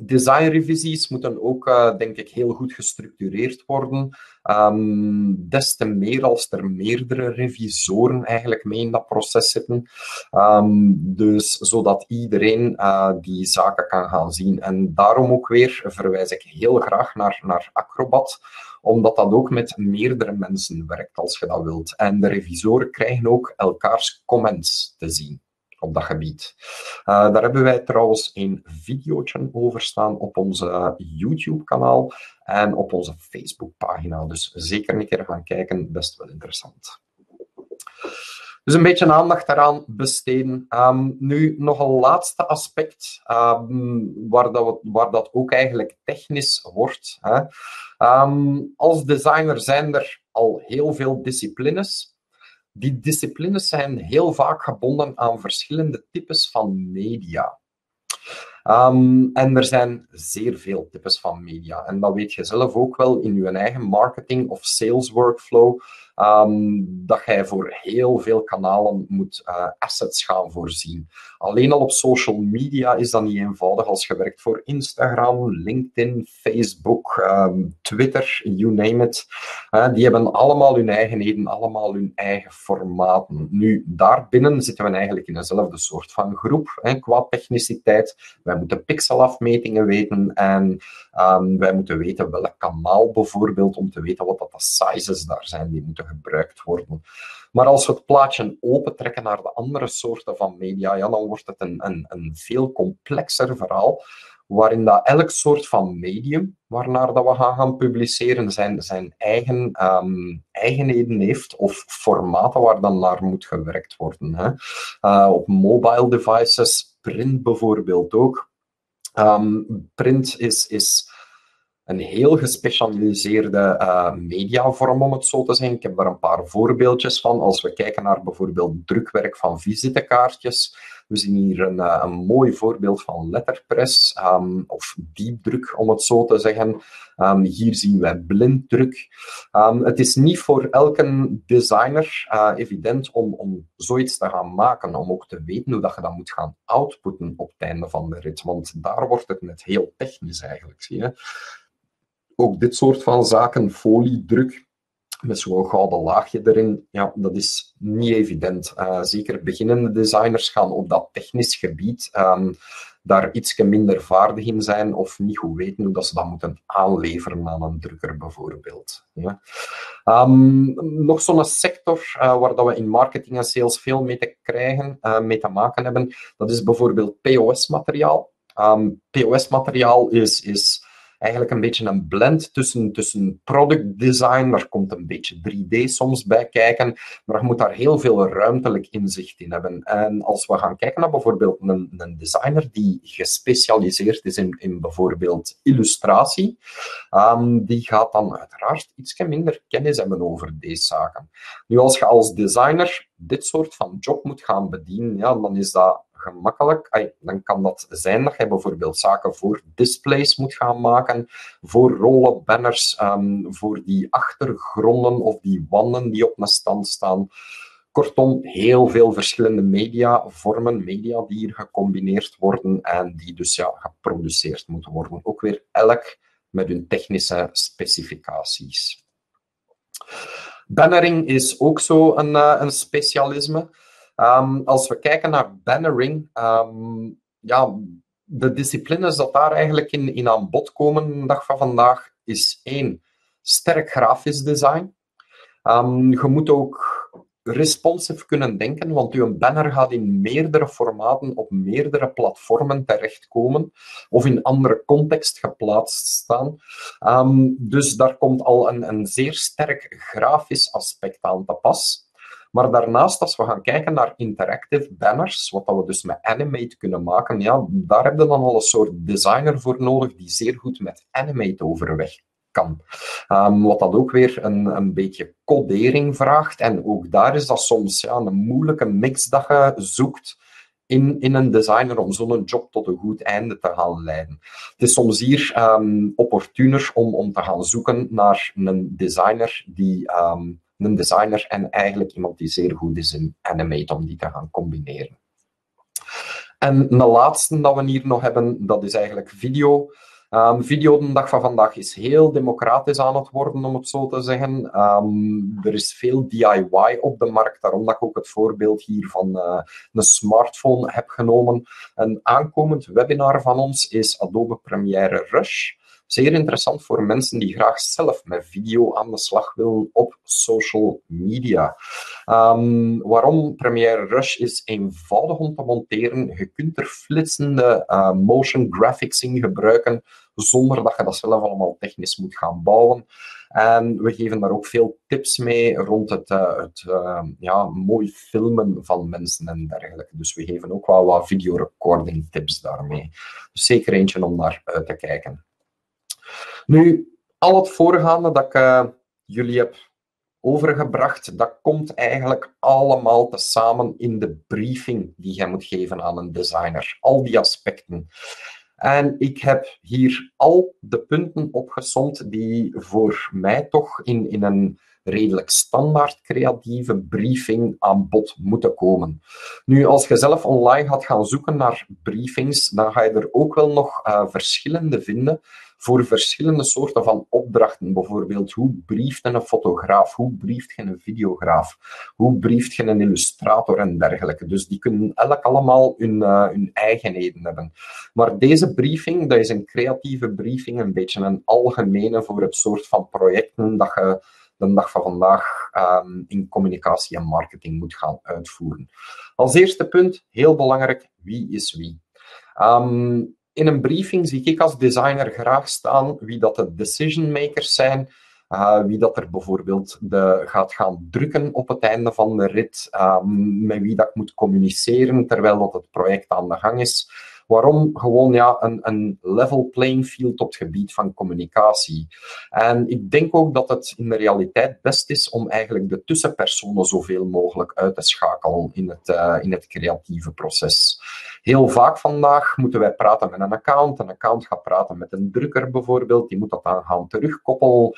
[SPEAKER 1] Designrevisies moeten ook, uh, denk ik, heel goed gestructureerd worden. Um, des te meer als er meerdere revisoren eigenlijk mee in dat proces zitten. Um, dus zodat iedereen uh, die zaken kan gaan zien. En daarom ook weer verwijs ik heel graag naar, naar Acrobat omdat dat ook met meerdere mensen werkt als je dat wilt. En de revisoren krijgen ook elkaars comments te zien. Op dat gebied. Uh, daar hebben wij trouwens een videootje over staan op onze YouTube-kanaal en op onze Facebook-pagina. Dus zeker een keer gaan kijken, best wel interessant. Dus een beetje aandacht daaraan besteden. Um, nu nog een laatste aspect, um, waar, dat, waar dat ook eigenlijk technisch wordt. Hè. Um, als designer zijn er al heel veel disciplines. Die disciplines zijn heel vaak gebonden aan verschillende types van media. Um, en er zijn zeer veel types van media. En dat weet je zelf ook wel in je eigen marketing of sales workflow. Um, dat jij voor heel veel kanalen moet uh, assets gaan voorzien. Alleen al op social media is dat niet eenvoudig als je werkt voor Instagram, LinkedIn, Facebook, um, Twitter, you name it. Uh, die hebben allemaal hun eigenheden, allemaal hun eigen formaten. Nu, daarbinnen zitten we eigenlijk in dezelfde soort van groep hè, qua techniciteit. Wij moeten pixelafmetingen weten en um, wij moeten weten welk kanaal bijvoorbeeld, om te weten wat dat de sizes daar zijn die moeten gebruikt worden. Maar als we het plaatje opentrekken naar de andere soorten van media, ja, dan wordt het een, een, een veel complexer verhaal, waarin dat elk soort van medium waarnaar dat we gaan, gaan publiceren zijn, zijn eigen um, eigenheden heeft of formaten waar dan naar moet gewerkt worden. Hè. Uh, op mobile devices, print bijvoorbeeld ook. Um, print is, is een heel gespecialiseerde uh, mediavorm, om het zo te zeggen. Ik heb daar een paar voorbeeldjes van. Als we kijken naar bijvoorbeeld drukwerk van visitekaartjes. We zien hier een, uh, een mooi voorbeeld van letterpress, um, of diepdruk, om het zo te zeggen. Um, hier zien wij blinddruk. Um, het is niet voor elke designer uh, evident om, om zoiets te gaan maken, om ook te weten hoe dat je dat moet gaan outputten op het einde van de rit. Want daar wordt het net heel technisch eigenlijk, zie je ook dit soort van zaken, foliedruk, met zo'n gouden laagje erin, ja, dat is niet evident. Uh, zeker beginnende designers gaan op dat technisch gebied um, daar iets minder vaardig in zijn of niet goed weten hoe dat ze dat moeten aanleveren aan een drukker bijvoorbeeld. Um, nog zo'n sector uh, waar dat we in marketing en sales veel mee te, krijgen, uh, mee te maken hebben, dat is bijvoorbeeld POS-materiaal. Um, POS-materiaal is, is eigenlijk een beetje een blend tussen, tussen product design, daar komt een beetje 3D soms bij kijken, maar je moet daar heel veel ruimtelijk inzicht in hebben. En als we gaan kijken naar bijvoorbeeld een, een designer die gespecialiseerd is in, in bijvoorbeeld illustratie, um, die gaat dan uiteraard iets minder kennis hebben over deze zaken. Nu, als je als designer dit soort van job moet gaan bedienen, ja, dan is dat gemakkelijk. dan kan dat zijn dat je bijvoorbeeld zaken voor displays moet gaan maken, voor rollen, banners, um, voor die achtergronden of die wanden die op een stand staan. Kortom, heel veel verschillende mediavormen, media die hier gecombineerd worden en die dus ja, geproduceerd moeten worden. Ook weer elk met hun technische specificaties. Bannering is ook zo een, uh, een specialisme. Um, als we kijken naar bannering, um, ja, de disciplines dat daar eigenlijk in, in aan bod komen de dag van vandaag is één, sterk grafisch design. Um, je moet ook responsive kunnen denken, want uw banner gaat in meerdere formaten op meerdere platformen terechtkomen of in andere context geplaatst staan. Dus daar komt al een, een zeer sterk grafisch aspect aan te pas. Maar daarnaast, als we gaan kijken naar interactive banners, wat we dus met Animate kunnen maken, ja, daar heb je dan al een soort designer voor nodig die zeer goed met Animate overweg kan. Um, wat dat ook weer een, een beetje codering vraagt. En ook daar is dat soms ja, een moeilijke mix dat je zoekt in, in een designer om zo'n job tot een goed einde te gaan leiden. Het is soms hier um, opportuner om, om te gaan zoeken naar een designer die um, een designer en eigenlijk iemand die zeer goed is in Animate om die te gaan combineren. En de laatste dat we hier nog hebben, dat is eigenlijk video. Um, video de dag van vandaag is heel democratisch aan het worden, om het zo te zeggen. Um, er is veel DIY op de markt, daarom dat ik ook het voorbeeld hier van uh, een smartphone heb genomen. Een aankomend webinar van ons is Adobe Premiere Rush Zeer interessant voor mensen die graag zelf met video aan de slag willen op social media. Um, waarom Premiere Rush is eenvoudig om te monteren. Je kunt er flitsende uh, motion graphics in gebruiken zonder dat je dat zelf allemaal technisch moet gaan bouwen. En we geven daar ook veel tips mee rond het, uh, het uh, ja, mooi filmen van mensen en dergelijke. Dus we geven ook wel wat videorecording tips daarmee. Dus zeker eentje om naar uit te kijken. Nu, al het voorgaande dat ik uh, jullie heb overgebracht, dat komt eigenlijk allemaal tezamen in de briefing die je moet geven aan een designer. Al die aspecten. En ik heb hier al de punten opgesomd die voor mij toch in, in een redelijk standaard creatieve briefing aan bod moeten komen. Nu, als je zelf online gaat gaan zoeken naar briefings, dan ga je er ook wel nog uh, verschillende vinden voor verschillende soorten van opdrachten. Bijvoorbeeld, hoe brieft een fotograaf? Hoe brieft je een videograaf? Hoe brieft je een illustrator en dergelijke? Dus die kunnen elk allemaal hun, uh, hun eigenheden hebben. Maar deze briefing, dat is een creatieve briefing, een beetje een algemene voor het soort van projecten dat je de dag van vandaag um, in communicatie en marketing moet gaan uitvoeren. Als eerste punt, heel belangrijk, wie is wie? Um, in een briefing zie ik als designer graag staan wie dat de decision makers zijn, uh, wie dat er bijvoorbeeld de, gaat gaan drukken op het einde van de rit, um, met wie dat moet communiceren terwijl dat het project aan de gang is. Waarom? Gewoon ja, een, een level playing field op het gebied van communicatie. En ik denk ook dat het in de realiteit best is om eigenlijk de tussenpersonen zoveel mogelijk uit te schakelen in het, uh, in het creatieve proces. Heel vaak vandaag moeten wij praten met een account. Een account gaat praten met een drukker bijvoorbeeld. Die moet dat dan gaan terugkoppelen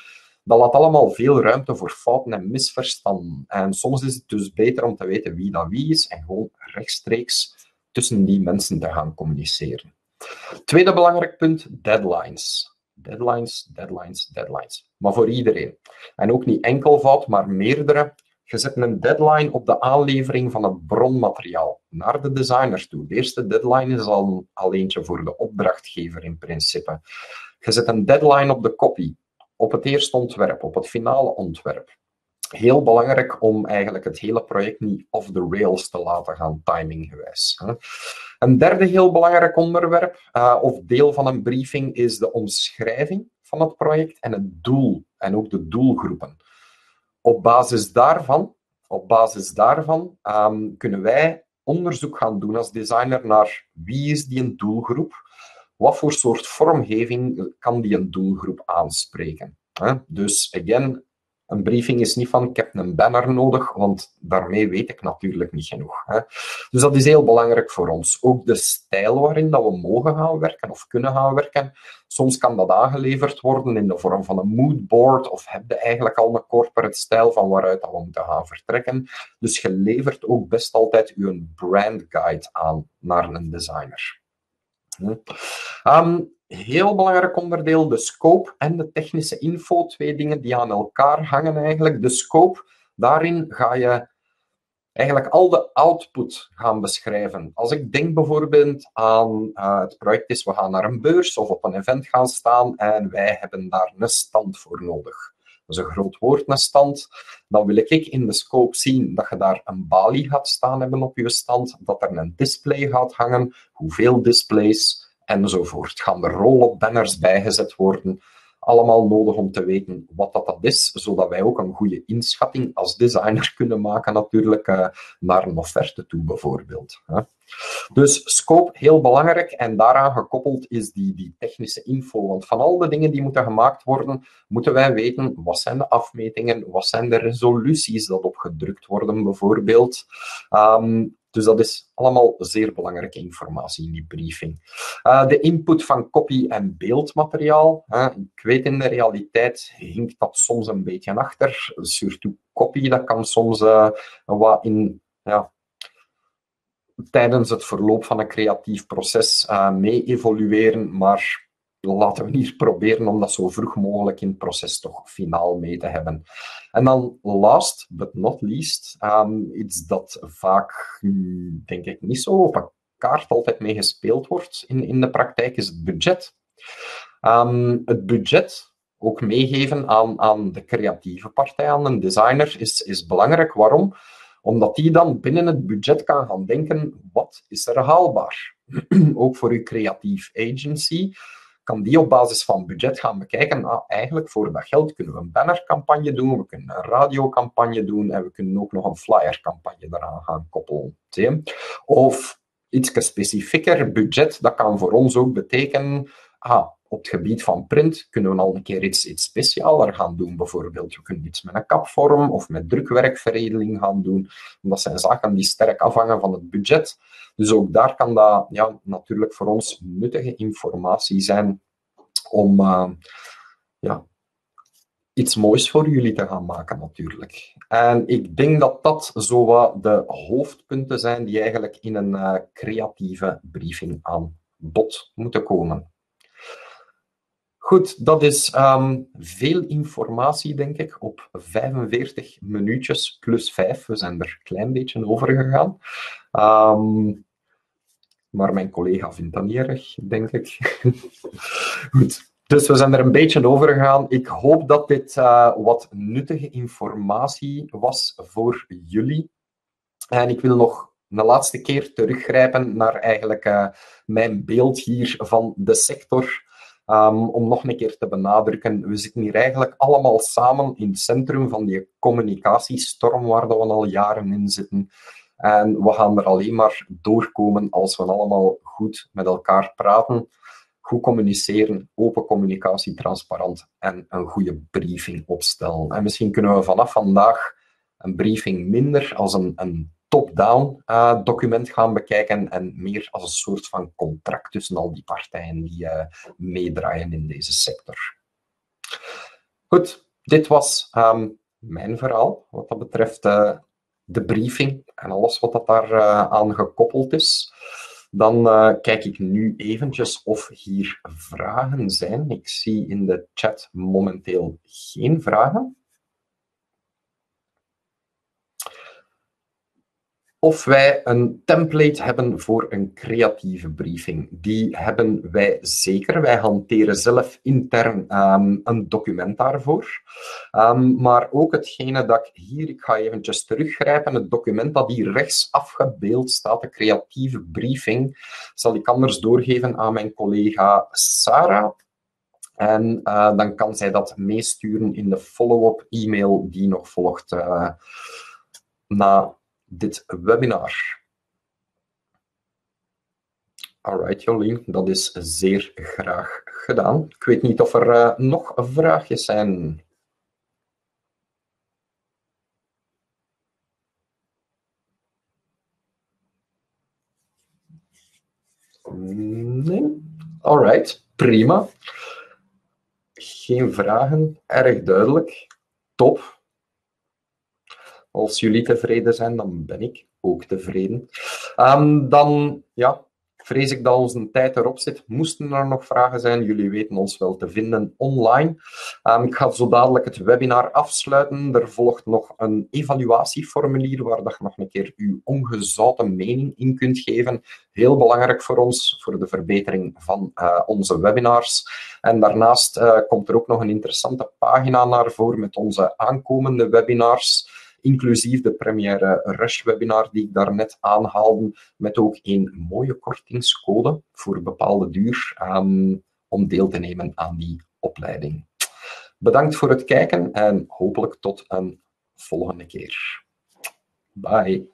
[SPEAKER 1] dat laat allemaal veel ruimte voor fouten en misverstanden. En soms is het dus beter om te weten wie dat wie is en gewoon rechtstreeks tussen die mensen te gaan communiceren. Tweede belangrijk punt, deadlines. Deadlines, deadlines, deadlines. Maar voor iedereen. En ook niet enkelvoud, maar meerdere. Je zet een deadline op de aanlevering van het bronmateriaal naar de designer toe. De eerste deadline is al, al eentje voor de opdrachtgever in principe. Je zet een deadline op de copy, op het eerste ontwerp, op het finale ontwerp heel belangrijk om eigenlijk het hele project niet off the rails te laten gaan, timinggewijs. Een derde heel belangrijk onderwerp, uh, of deel van een briefing, is de omschrijving van het project en het doel, en ook de doelgroepen. Op basis daarvan, op basis daarvan um, kunnen wij onderzoek gaan doen als designer naar wie is die een doelgroep, wat voor soort vormgeving kan die een doelgroep aanspreken. Dus again, een briefing is niet van ik heb een banner nodig, want daarmee weet ik natuurlijk niet genoeg. Hè. Dus dat is heel belangrijk voor ons. Ook de stijl waarin dat we mogen gaan werken of kunnen gaan werken. Soms kan dat aangeleverd worden in de vorm van een moodboard of heb je eigenlijk al een corporate stijl van waaruit dat we moeten gaan vertrekken. Dus je levert ook best altijd je brand guide aan naar een designer. Um, heel belangrijk onderdeel, de scope en de technische info. Twee dingen die aan elkaar hangen eigenlijk. De scope, daarin ga je eigenlijk al de output gaan beschrijven. Als ik denk bijvoorbeeld aan uh, het project is, we gaan naar een beurs of op een event gaan staan en wij hebben daar een stand voor nodig. Dat is een groot woord, een stand. Dan wil ik in de scope zien dat je daar een balie gaat staan hebben op je stand, dat er een display gaat hangen, hoeveel displays, enzovoort. Gaan er roll-up banners bijgezet worden? Allemaal nodig om te weten wat dat, dat is, zodat wij ook een goede inschatting als designer kunnen maken natuurlijk uh, naar een offerte toe bijvoorbeeld. Hè. Dus scope, heel belangrijk. En daaraan gekoppeld is die, die technische info. Want van al de dingen die moeten gemaakt worden, moeten wij weten wat zijn de afmetingen, wat zijn de resoluties dat opgedrukt worden bijvoorbeeld. Um, dus dat is allemaal zeer belangrijke informatie in die briefing. Uh, de input van copy- en beeldmateriaal. Ik weet in de realiteit hinkt dat soms een beetje achter. Surtout copy, dat kan soms uh, wat in, ja, tijdens het verloop van een creatief proces uh, mee evolueren, maar laten we hier proberen om dat zo vroeg mogelijk in het proces toch finaal mee te hebben. En dan last but not least, um, iets dat vaak, denk ik, niet zo op een kaart altijd mee gespeeld wordt in, in de praktijk, is het budget. Ehm, het budget ook meegeven aan, aan de creatieve partij, aan een designer, is, is belangrijk. Waarom? Omdat die dan binnen het budget kan gaan denken, wat is er haalbaar? ook voor uw creatief agency kan die op basis van budget gaan bekijken, ah, eigenlijk voor dat geld kunnen we een bannercampagne doen, we kunnen een radiocampagne doen en we kunnen ook nog een flyercampagne eraan gaan koppelen. Of iets specifieker budget, dat kan voor ons ook betekenen, ah, op het gebied van print kunnen we al een keer iets, iets specialer gaan doen. Bijvoorbeeld, we kunnen iets met een kapvorm of met drukwerkveredeling gaan doen. Dat zijn zaken die sterk afhangen van het budget. Dus ook daar kan dat ja, natuurlijk voor ons nuttige informatie zijn om uh, ja, iets moois voor jullie te gaan maken, natuurlijk. En ik denk dat dat zo de hoofdpunten zijn die eigenlijk in een uh, creatieve briefing aan bod moeten komen. Goed, dat is um, veel informatie, denk ik, op 45 minuutjes plus 5. We zijn er een klein beetje over gegaan. Um, maar mijn collega vindt dat niet erg, denk ik. Goed, dus we zijn er een beetje over gegaan. Ik hoop dat dit uh, wat nuttige informatie was voor jullie. En ik wil nog een laatste keer teruggrijpen naar eigenlijk uh, mijn beeld hier van de sector. Um, om nog een keer te benadrukken, we zitten hier eigenlijk allemaal samen in het centrum van die communicatiestorm waar we al jaren in zitten. En we gaan er alleen maar doorkomen als we allemaal goed met elkaar praten, goed communiceren, open communicatie, transparant en een goede briefing opstellen. En misschien kunnen we vanaf vandaag een briefing minder als een, een top-down uh, document gaan bekijken en meer als een soort van contract tussen al die partijen die uh, meedraaien in deze sector. Goed, dit was um, mijn verhaal wat dat betreft uh, de briefing en alles wat dat daar aan gekoppeld is. Dan kijk ik nu eventjes of hier vragen zijn. Ik zie in de chat momenteel geen vragen. Of wij een template hebben voor een creatieve briefing. Die hebben wij zeker. Wij hanteren zelf intern um, een document daarvoor. Um, maar ook hetgene dat ik hier, ik ga eventjes teruggrijpen, het document dat hier rechts afgebeeld staat, de creatieve briefing, zal ik anders doorgeven aan mijn collega Sarah. En uh, dan kan zij dat meesturen in de follow-up e-mail die nog volgt uh, na dit webinar. Alright, Jolien, dat is zeer graag gedaan. Ik weet niet of er uh, nog vraagjes zijn. Nee? Alright, prima. Geen vragen, erg duidelijk. Top. Als jullie tevreden zijn, dan ben ik ook tevreden. Um, dan ja, vrees ik dat onze tijd erop zit. Moesten er nog vragen zijn, jullie weten ons wel te vinden online. Um, ik ga zo dadelijk het webinar afsluiten. Er volgt nog een evaluatieformulier waar dat je nog een keer uw ongezouten mening in kunt geven. Heel belangrijk voor ons, voor de verbetering van uh, onze webinars. En daarnaast uh, komt er ook nog een interessante pagina naar voren met onze aankomende webinars inclusief de première Rush webinar die ik daarnet aanhaalde, met ook een mooie kortingscode voor bepaalde duur um, om deel te nemen aan die opleiding. Bedankt voor het kijken en hopelijk tot een volgende keer. Bye.